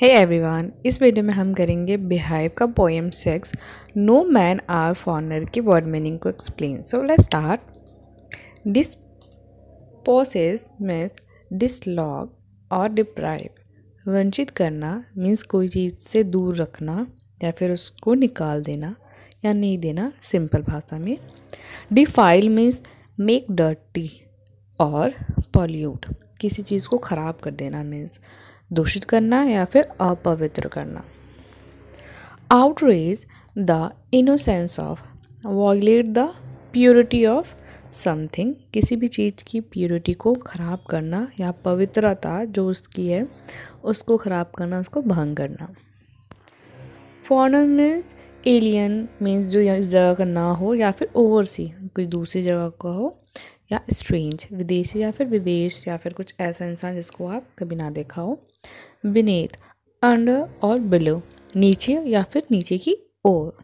Hey everyone इस वीडियो में हम करेंगे बिहाइव का पोएम सेक्स नो मैन आर फॉर्नर की वर्ड मीनिंग को explain so let's start dispossess means dislodge और डिप्राइव वंचित करना मीन्स कोई चीज़ से दूर रखना या फिर उसको निकाल देना या नहीं देना सिंपल भाषा में डिफाइल मीन्स मेक डर्टी और पॉल्यूट किसी चीज़ को ख़राब कर देना मीन्स दूषित करना या फिर अपवित्र करना। Outrage the innocence of violate the purity of something किसी भी चीज़ की प्योरिटी को ख़राब करना या पवित्रता जो उसकी है, उसको ख़राब करना, उसको भंग करना। फॉरनर मीन्स एलियन मीन्स जो इस जगह का ना हो या फिर ओवरसी कोई दूसरी जगह का हो या स्ट्रेंज विदेशी या फिर विदेश या फिर कुछ ऐसा इंसान जिसको आप कभी ना देखा हो। बिनेत अंडर और बिलो नीचे या फिर नीचे की ओर।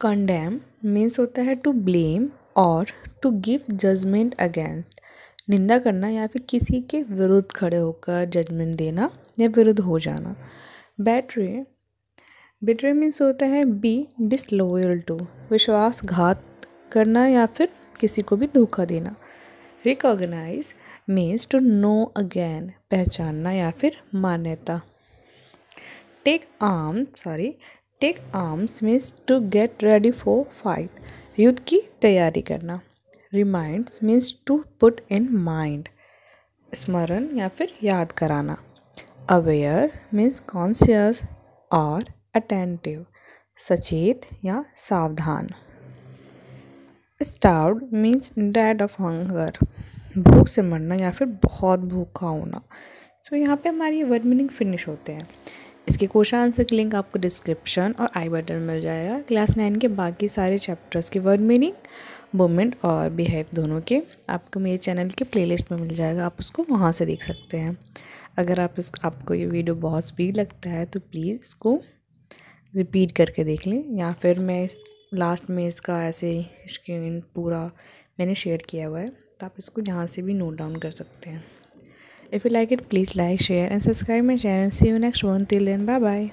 कंडेम मीन्स होता है टू ब्लेम और टू गिव जजमेंट अगेंस्ट निंदा करना या फिर किसी के विरुद्ध खड़े होकर जजमेंट देना या विरुद्ध हो जाना। बैटरी बिट्रे मीन्स होता है बी डिसलोयल टू विश्वासघात करना या फिर किसी को भी धोखा देना। Recognise means to know again पहचानना या फिर मान्यता। Take arm sorry take arms means to get ready for fight युद्ध की तैयारी करना। Reminds means to put in mind स्मरण या फिर याद कराना। अवेयर मीन्स कॉन्शियस और अटेंटिव सचेत या सावधान। Starved means dead of hunger भूख से मरना या फिर बहुत भूखा होना। तो यहाँ पे हमारी वर्ड मीनिंग फिनिश होते हैं। इसके क्वेश्चन आंसर की लिंक आपको डिस्क्रिप्शन और आई बटन मिल जाएगा। क्लास नाइन के बाकी सारे चैप्टर्स के वर्ड मीनिंग मोमेंट और बिहेव दोनों के आपको मेरे चैनल के प्लेलिस्ट में मिल जाएगा। आप उसको वहाँ से देख सकते हैं। अगर आप इस, आपको ये वीडियो बहुत स्पीड लगता है तो प्लीज़ इसको रिपीट करके देख लें, या फिर मैं इस लास्ट में इसका ऐसे स्क्रीन पूरा मैंने शेयर किया हुआ है तो आप इसको यहाँ से भी नोट डाउन कर सकते हैं। If you like it please like share and subscribe my channel see you next one till then bye bye